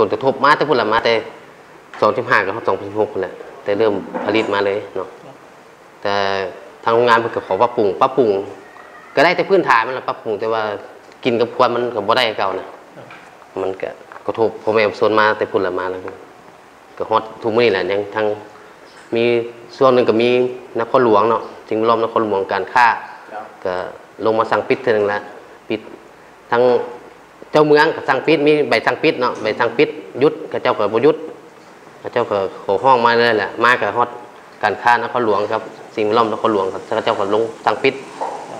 ผลกระทบมาแต่พุ่นละมาแต่สองสิบห้ากับสองสิบหกพุ่นแหละแต่เริ่มผลิตมาเลยเนาะแต่ทางโรงงานเพิ่นก็ขอปรับปรุงปรับปรุง ก็ได้แต่พื้นฐานมันละปรับปรุงแต่ว่ากินกับควนมันก็บ่ได้เก่านะมันก็กระทบพ่อแม่ส่วนมาแต่พุ่นละมาแล้วก็ฮอดทุกมื้อนี่แหละยังทั้งมีส่วนหนึงก็มีนครหลวงเนาะจึงล้อมนครหลวงการค้าก็ลงมาสั่งปิดเท่านึงแล้วปิดทั้ง เจ้าเมืองก็สั่งปิดมีใบสังปิดเนาะใบสังปิดยุดก็เจ้าก็บ่หยุดก็เจ้าก็ขอห้องมาเลยแหละมากับฮอดการค้านครหลวงครับสิ่งล้อมนครหลวงครับเขาเจ้าก็ลงสังปิด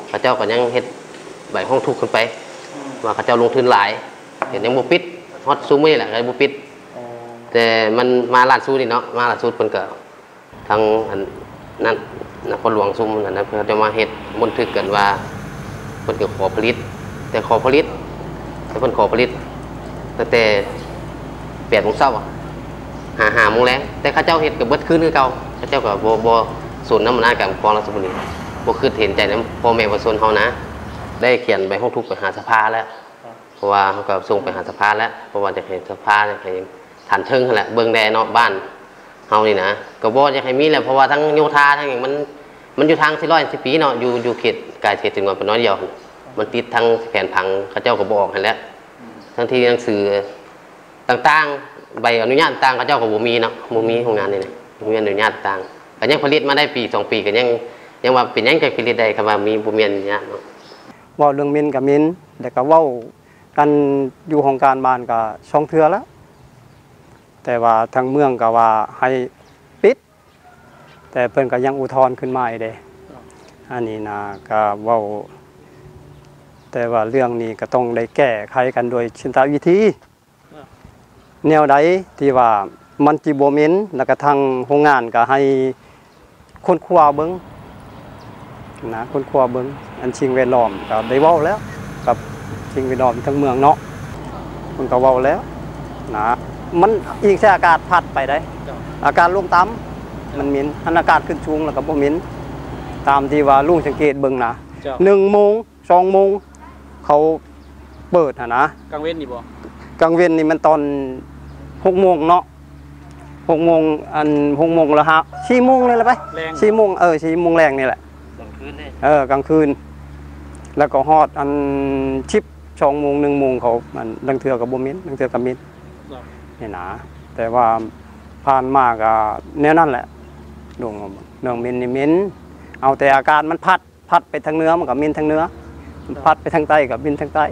เขาเจ้าก็ยังเฮ็ดใบห้องทุกขึ้นไปว่าเขาเจ้าลงทุนหลายเห็นยังบ่ปิดฮอดซูมื้อนี่แหละก็บ่ปิด แต่มันมาลาดซูนี่เนาะมาลาดซูเพิ่นก็ทางอันนั้นนครหลวงซุมนั่นนะเพิ่นจะมาเฮ็ดบันทึกกันว่าเพิ่นก็ขอผลิต แต่ขอผลิต แต่เพิ่นขอผลิตตั้งแต่8โมงเช้าหาหาโมงแลงแต่เขาเจ้าเฮ็ดก็เบิดคืนคือเก่าเขาเจ้าก็บ่บ่สนน้ำมันากับกองรัฐบุรีบ่คือเห็นใจนำพ่อแม่บ่สนเฮานะ ได้เขียนใบห้องทุกไปหาสภาแล้วเพราะว่าเขาก็ส่งไปหาสภาแล้วเพราะว่าจะให้สภาจะให้ฐานเทิงนั่นแหละเบิ่งแดเนาะบ้านเฮานี่นะก็บ่จะให้มีแหละเพราะว่าทั้งโยธาทั้งอย่างมันมันอยู่ทาง410ปีเนาะอยู่อยู่เขตกายเขตถึงวันเป็นน้อยเดียว มันติดทั้งแผนผังเขาเจ้าก็บอกให้แล้วทั้งที่หนังสือต่างๆ ใบอนุญาตต่างเขาเจ้าก็บ่มีเนาะบ่มีโรงงานนี่นะบ่มีอนุญาตต่างก็ยังผลิตมาได้ปีสองปีก็ยังยังว่าเป็นหยังจะผลิตได้คำว่ามีบ่มีอนุญาตเนาะเว้าเรื่องมินกับมินแต่ก็เว้ากันอยู่ของการบ้านก็ช่องเทือแล้วแต่ว่าทางเมืองก็ว่าให้ปิด แต่เพิ่นก็ยังอุทธรณ์ขึ้นมาอีกเด้อันนี้นะก็เว้า แต่ว่าเรื่องนี้ก็ต้องได้แก้ไขกันโดยชินตวิธี แนวใดที่ว่ามันจิบ่เหม็นแล้วก็ทางโรงงานก็ให้คนครัวเบิ่งนะคนครัวเบิงอันชิงแวดล้อมก็ได้เว้าแล้ว กับชิงแวดล้อมทั้งเมืองเนาะมันก็เว้าแล้วนะมันอิงใส่อากาศพัดไปได้ อากาศลงต่ำมันหมินอันอากาศขึ้นสูงแล้วก็บ่หมินตามที่ว่าลุงสังเกตเบิ่งนะเจ้าหนึ่งโมงสองโมง เขาเปิดหั่นนะกลางเว้นนี่บ่กลางเว้นนี่มันตอนหกโมงเนาะหกโมงอันหกโมงแล้วฮะสี่โมงเลยละไปแรงสี่โมงเออสี่โมงแรงนี่แหละกลางคืนเลยเออกลางคืน แล้วก็ฮอดอันชิปสองโมงหนึ่งโมงเขามันดังเทือกับบ่มินดังเทือกับมินครับนี่นะแต่ว่าผ่านมาก็แนวนั้นแหละดวงเรื่องมินนี่มินเอาแต่อาการมันพัดพัดไปทางเหนื้อมันกับมินทางเหนื้อมัน พัดไปทางใต้กับบินทางใต้